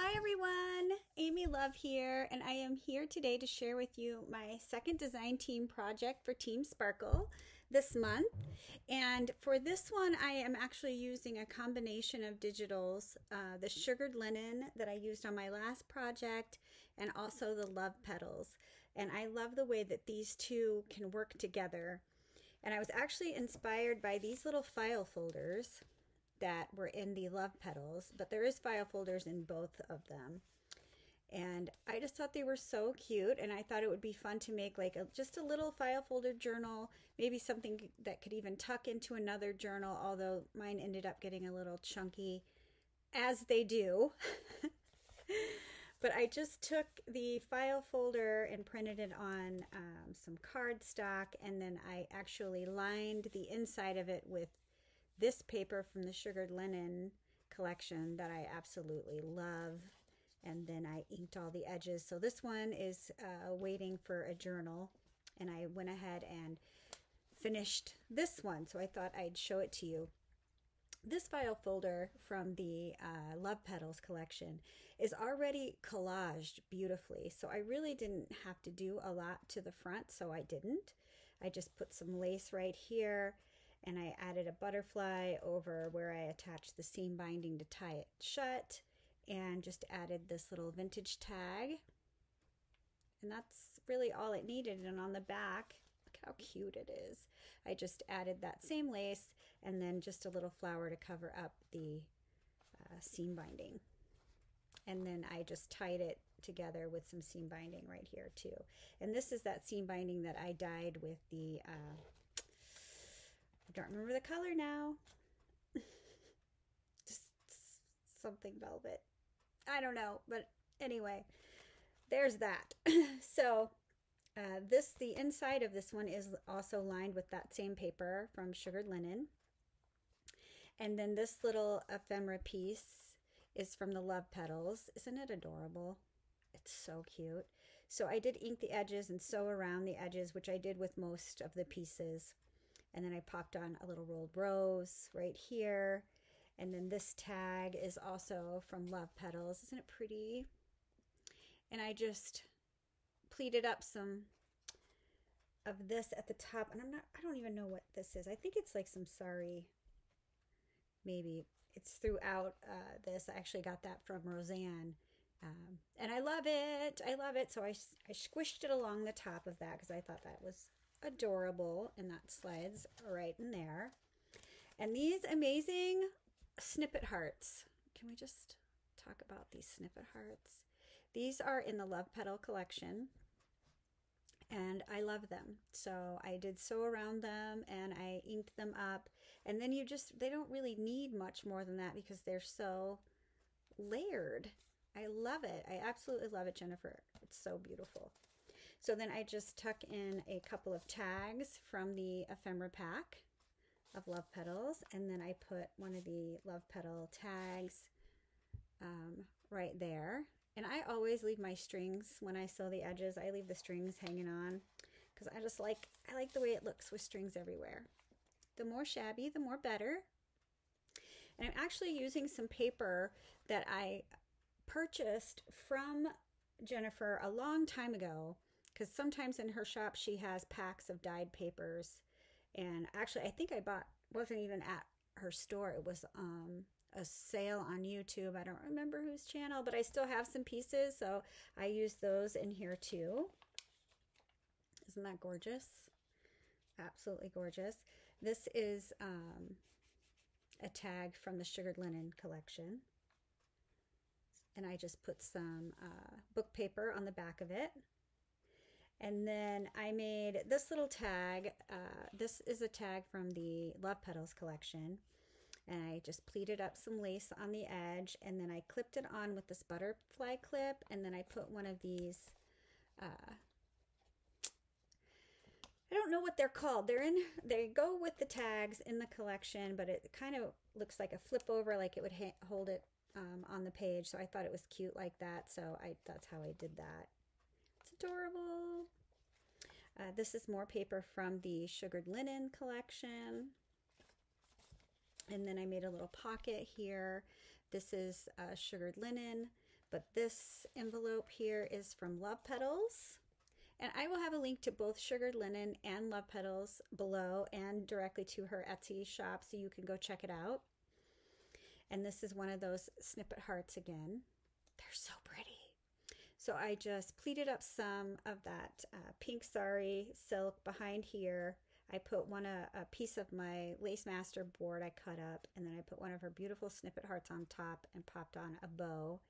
Hi everyone, Amy Love here, and I am here today to share with you my second design team project for Team Sparkle this month. And for this one, I am actually using a combination of digitals, uh, the sugared linen that I used on my last project, and also the love petals. And I love the way that these two can work together. And I was actually inspired by these little file folders that were in the love petals, but there is file folders in both of them. And I just thought they were so cute, and I thought it would be fun to make like a, just a little file folder journal, maybe something that could even tuck into another journal, although mine ended up getting a little chunky, as they do. but I just took the file folder and printed it on um, some cardstock, and then I actually lined the inside of it with this paper from the Sugared Linen collection that I absolutely love. And then I inked all the edges. So this one is uh, waiting for a journal. And I went ahead and finished this one. So I thought I'd show it to you. This file folder from the uh, Love Petals collection is already collaged beautifully. So I really didn't have to do a lot to the front, so I didn't. I just put some lace right here and I added a butterfly over where I attached the seam binding to tie it shut and just added this little vintage tag. And that's really all it needed. And on the back look how cute it is. I just added that same lace and then just a little flower to cover up the uh, seam binding. And then I just tied it together with some seam binding right here too. And this is that seam binding that I dyed with the uh, don't remember the color now. Just something velvet. I don't know, but anyway, there's that. so uh, this, the inside of this one is also lined with that same paper from Sugared Linen. And then this little ephemera piece is from the Love Petals. Isn't it adorable? It's so cute. So I did ink the edges and sew around the edges, which I did with most of the pieces. And then I popped on a little rolled rose right here. And then this tag is also from Love Petals. Isn't it pretty? And I just pleated up some of this at the top. And I'm not, I don't even know what this is. I think it's like some sari, maybe. It's throughout uh, this. I actually got that from Roseanne. Um, and I love it. I love it. So I, I squished it along the top of that because I thought that was adorable and that slides right in there. And these amazing snippet hearts. Can we just talk about these snippet hearts? These are in the Love Petal collection and I love them. So I did sew around them and I inked them up. And then you just, they don't really need much more than that because they're so layered. I love it. I absolutely love it, Jennifer. It's so beautiful. So then I just tuck in a couple of tags from the ephemera pack of love petals and then I put one of the love petal tags um, right there. And I always leave my strings when I sew the edges I leave the strings hanging on because I just like I like the way it looks with strings everywhere. The more shabby the more better. And I'm actually using some paper that I purchased from Jennifer a long time ago because sometimes in her shop she has packs of dyed papers. And actually i think i bought wasn't even at her store. It was um a sale on youtube. I don't remember whose channel but i still have some pieces so i use those in here too. Isn't that gorgeous? Absolutely gorgeous. This is um a tag from the sugared linen collection. And I just put some uh, book paper on the back of it and then I made this little tag. Uh, this is a tag from the Love Petals collection. And I just pleated up some lace on the edge. And then I clipped it on with this butterfly clip. And then I put one of these, uh, I don't know what they're called. They're in, they go with the tags in the collection, but it kind of looks like a flip over, like it would hold it um, on the page. So I thought it was cute like that. So I that's how I did that. Adorable. Uh, this is more paper from the Sugared Linen collection. And then I made a little pocket here. This is uh, Sugared Linen But this envelope here is from Love Petals. And I will have a link to both Sugared Linen and Love Petals below and directly to her Etsy shop so you can go check it out. And this is one of those snippet hearts again. They're so. So I just pleated up some of that uh, pink sari silk behind here. I put one a, a piece of my lace master board I cut up and then I put one of her beautiful snippet hearts on top and popped on a bow.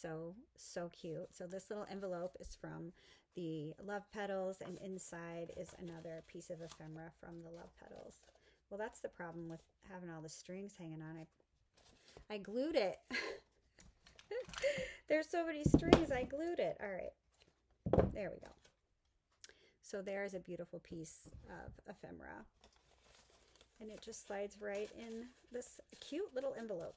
So, so cute. So this little envelope is from the Love Petals and inside is another piece of ephemera from the Love Petals. Well, that's the problem with having all the strings hanging on. I, I glued it. There's so many strings, I glued it. All right, there we go. So there's a beautiful piece of ephemera. And it just slides right in this cute little envelope.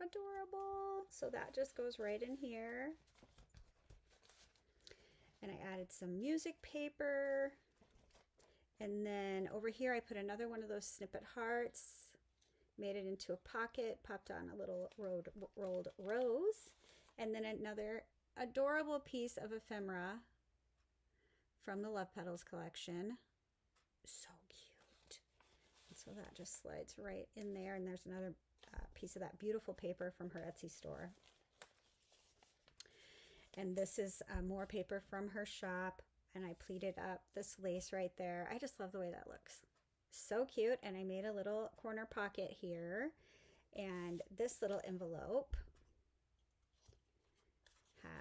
Adorable. So that just goes right in here. And I added some music paper. And then over here I put another one of those snippet hearts, made it into a pocket, popped on a little rolled, rolled rose, and then another adorable piece of ephemera from the Love Petals collection. So cute. And so that just slides right in there. And there's another uh, piece of that beautiful paper from her Etsy store. And this is uh, more paper from her shop. And I pleated up this lace right there. I just love the way that looks. So cute. And I made a little corner pocket here. And this little envelope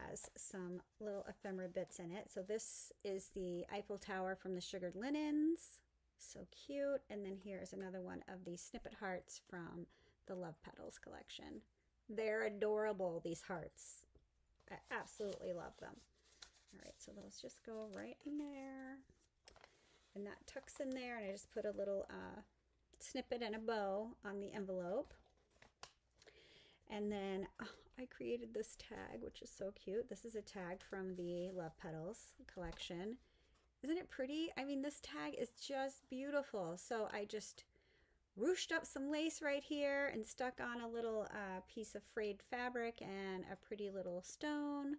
has some little ephemera bits in it. So this is the Eiffel Tower from the Sugared Linens. So cute. And then here's another one of these snippet hearts from the Love Petals collection. They're adorable, these hearts. I absolutely love them. All right, so those just go right in there. And that tucks in there, and I just put a little uh, snippet and a bow on the envelope. And then oh, I created this tag, which is so cute. This is a tag from the Love Petals collection. Isn't it pretty? I mean, this tag is just beautiful. So I just ruched up some lace right here and stuck on a little uh, piece of frayed fabric and a pretty little stone.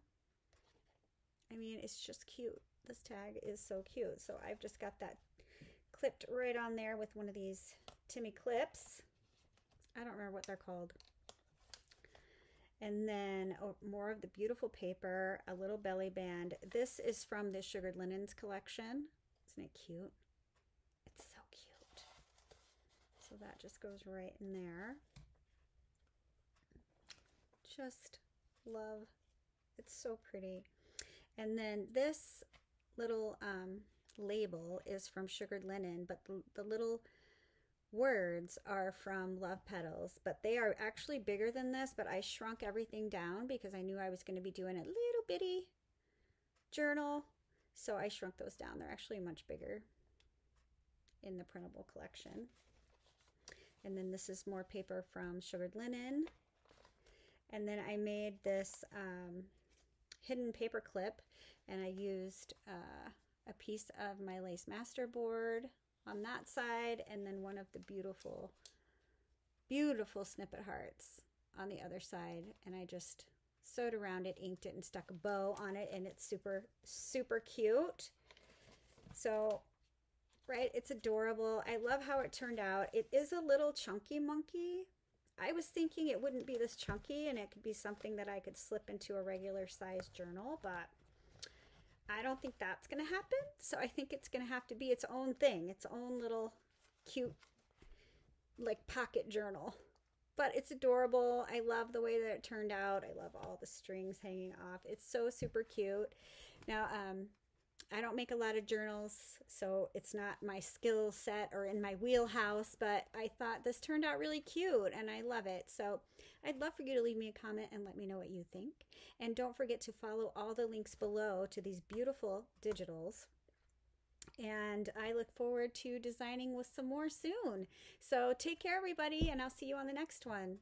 I mean, it's just cute. This tag is so cute. So I've just got that clipped right on there with one of these Timmy clips. I don't remember what they're called. And then oh, more of the beautiful paper, a little belly band. This is from the Sugared Linens collection. Isn't it cute? It's so cute. So that just goes right in there. Just love. It's so pretty. And then this little um, label is from Sugared Linen, but the, the little words are from Love Petals, but they are actually bigger than this, but I shrunk everything down because I knew I was going to be doing a little bitty journal. So I shrunk those down. They're actually much bigger in the printable collection. And then this is more paper from Sugared Linen. And then I made this um, hidden paper clip and I used uh, a piece of my lace master board on that side and then one of the beautiful, beautiful snippet hearts on the other side. And I just sewed around it, inked it, and stuck a bow on it. And it's super, super cute. So, right, it's adorable. I love how it turned out. It is a little chunky monkey. I was thinking it wouldn't be this chunky and it could be something that I could slip into a regular size journal, but I don't think that's going to happen. So I think it's going to have to be its own thing, its own little cute, like pocket journal. But it's adorable. I love the way that it turned out. I love all the strings hanging off. It's so super cute. Now, um, I don't make a lot of journals, so it's not my skill set or in my wheelhouse, but I thought this turned out really cute and I love it. So I'd love for you to leave me a comment and let me know what you think. And don't forget to follow all the links below to these beautiful digitals. And I look forward to designing with some more soon. So take care, everybody, and I'll see you on the next one.